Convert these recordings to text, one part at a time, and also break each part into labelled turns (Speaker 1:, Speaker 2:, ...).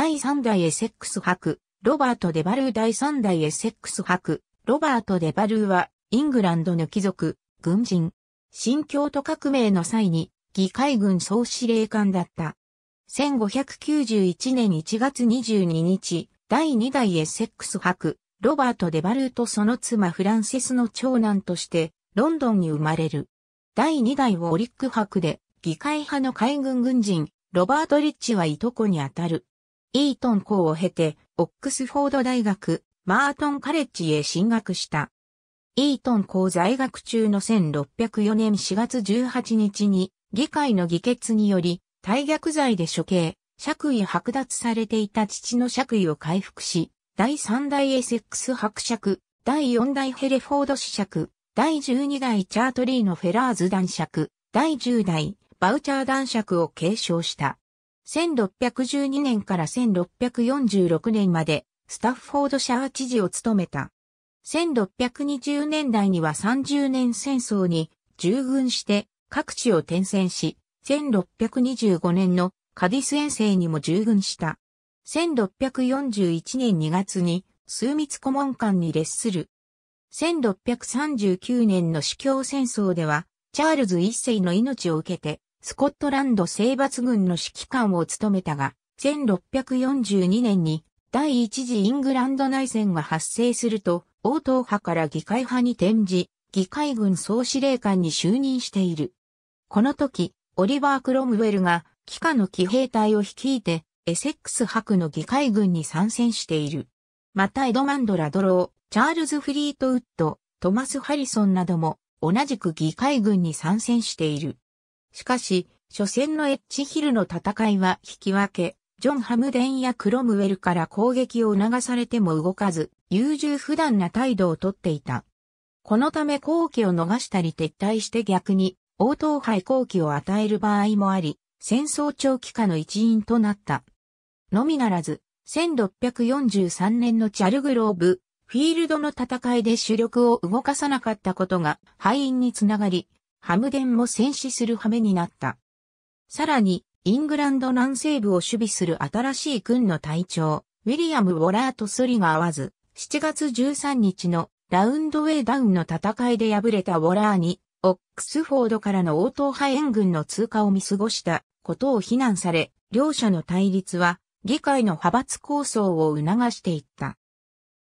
Speaker 1: 第3代エセックス伯、ロバート・デバルー第3代エセックス伯、ロバート・デバルーは、イングランドの貴族、軍人。清教徒革命の際に、議会軍総司令官だった。1591年1月22日、第2代エセックス伯、ロバート・デバルーとその妻フランセスの長男として、ロンドンに生まれる。第2代ウォリック伯で、議会派の海軍軍人、ロバート・リッチはいとこにあたる。イートン校を経て、オックスフォード大学、マートンカレッジへ進学した。イートン校在学中の1604年4月18日に、議会の議決により、大逆罪で処刑、爵位剥奪されていた父の爵位を回復し、第3代エセックス伯爵、第4代ヘレフォード子爵、第12代チャートリーのフェラーズ男爵、第10代バウチャー男爵を継承した。1612年から1646年までスタッフォードシャー知事を務めた。1620年代には30年戦争に従軍して各地を転戦し、1625年のカディス遠征にも従軍した。1641年2月に数密顧問官に列する。1639年の司教戦争では、チャールズ一世の命を受けて、スコットランド征伐軍の指揮官を務めたが、1642年に第一次イングランド内戦が発生すると、王党派から議会派に転じ、議会軍総司令官に就任している。この時、オリバー・クロムウェルが、麾下の騎兵隊を率いて、エセックス伯の議会軍に参戦している。またエドマンド・ラドロー、チャールズ・フリートウッド、トマス・ハリソンなども同じく議会軍に参戦している。しかし、初戦のエッジヒルの戦いは引き分け、ジョン・ハムデンやクロムウェルから攻撃を促されても動かず、優柔不断な態度をとっていた。このため後期を逃したり撤退して逆に、応答派後期を与える場合もあり、戦争長期化の一員となった。のみならず、1643年のチャルグローブ、フィールドの戦いで主力を動かさなかったことが敗因につながり、ハムデンも戦死する羽目になった。さらに、イングランド南西部を守備する新しい軍の隊長、ウィリアム・ウォラーとソリが合わず、7月13日のラウンドウェイダウンの戦いで敗れたウォラーに、オックスフォードからの応答派援軍の通過を見過ごしたことを非難され、両者の対立は議会の派閥構想を促していった。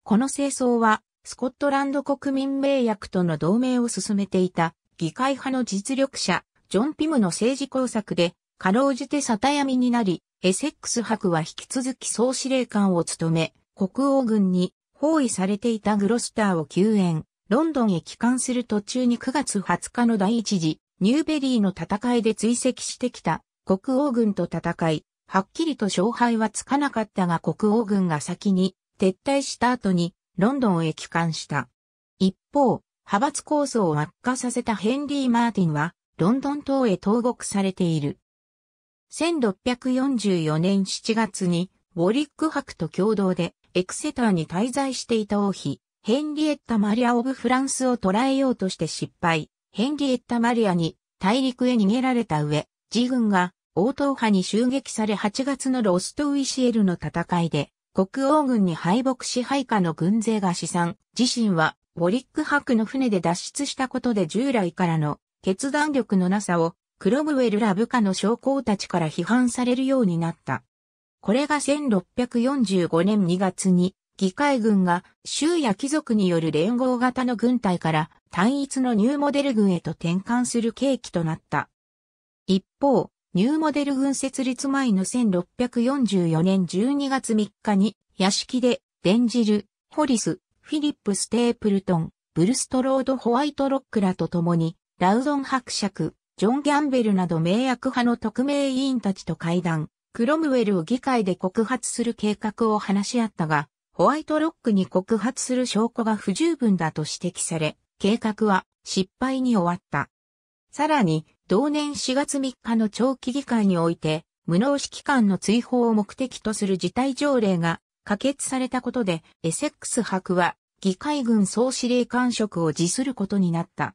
Speaker 1: この清掃は、スコットランド国民名役との同盟を進めていた議会派の実力者、ジョン・ピムの政治工作で、かろうじて沙汰闇になり、エセックス伯は引き続き総司令官を務め、国王軍に包囲されていたグロスターを救援、ロンドンへ帰還する途中に9月20日の第一次、ニューベリーの戦いで追跡してきた国王軍と戦い、はっきりと勝敗はつかなかったが国王軍が先に撤退した後にロンドンへ帰還した。一方、派閥構想を悪化させたヘンリー・マーティンは、ロンドン島へ投獄されている。1644年7月に、ウォリック伯と共同で、エクセターに滞在していた王妃、ヘンリエッタ・マリア・オブ・フランスを捕らえようとして失敗。ヘンリエッタ・マリアに大陸へ逃げられた上、自軍が応答派に襲撃され8月のロストウィシエルの戦いで、国王軍に敗北し配下の軍勢が試算、自身はウォリック伯の船で脱出したことで従来からの決断力のなさをクロムウェルら部下の将校たちから批判されるようになった。これが1645年2月に議会軍が州や貴族による連合型の軍隊から単一のニューモデル軍へと転換する契機となった。一方、ニューモデル軍設立前の1644年12月3日に屋敷でデンジル、ホリス、フィリップ・ステープルトン、ブルストロード・ホワイトロックらと共に、ラウドン伯爵、ジョン・ギャンベルなど名役派の特命委員たちと会談、クロムウェルを議会で告発する計画を話し合ったが、ホワイトロックに告発する証拠が不十分だと指摘され、計画は失敗に終わった。さらに、同年4月3日の長期議会において、無能指揮官の追放を目的とする事態条例が可決されたことで、エセックス伯は議会軍総司令官職を辞することになった。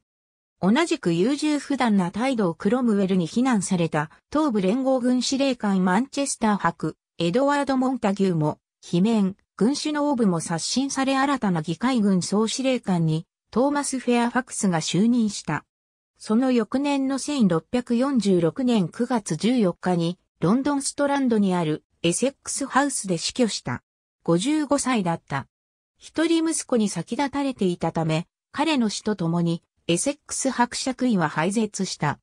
Speaker 1: 同じく優柔不断な態度をクロムウェルに非難された東部連合軍司令官マンチェスター伯、エドワード・モンタギューも、罷免、軍首のオーブも刷新され新たな議会軍総司令官に、トーマス・フェアファクスが就任した。その翌年の1646年9月14日に、ロンドンストランドにあるエセックスハウスで死去した。55歳だった。一人息子に先立たれていたため、彼の死とともに、エセックス伯爵位は廃絶した。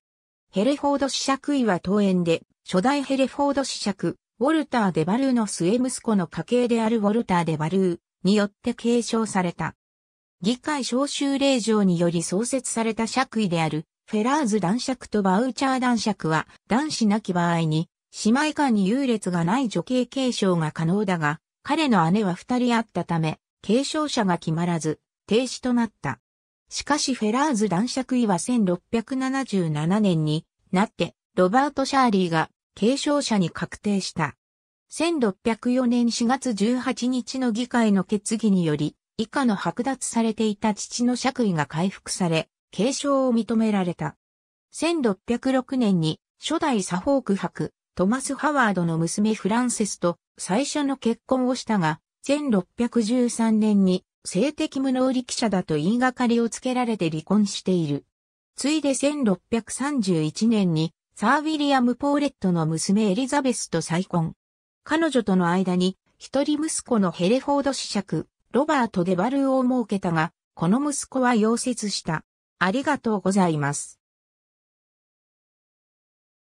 Speaker 1: ヘレフォード子爵位は当園で、初代ヘレフォード子爵、ウォルター・デバルーの末息子の家系であるウォルター・デバルーによって継承された。議会召集令状により創設された爵位であるフェラーズ男爵とバウチャー男爵は男子なき場合に姉妹間に優劣がない女系継承が可能だが、彼の姉は二人あったため、継承者が決まらず、停止となった。しかしフェラーズ男爵位は1677年になって、ロバート・シャーリーが継承者に確定した。1604年4月18日の議会の決議により、以下の剥奪されていた父の爵位が回復され、継承を認められた。1606年に初代サフォーク伯、トマス・ハワードの娘フランセスと最初の結婚をしたが、1613年に性的無能力者だと言いがかりをつけられて離婚している。ついで1631年にサー・ウィリアム・ポーレットの娘エリザベスと再婚。彼女との間に一人息子のヘレフォード子爵、ロバート・デバルーを設けたが、この息子は溶接した。ありがとうございます。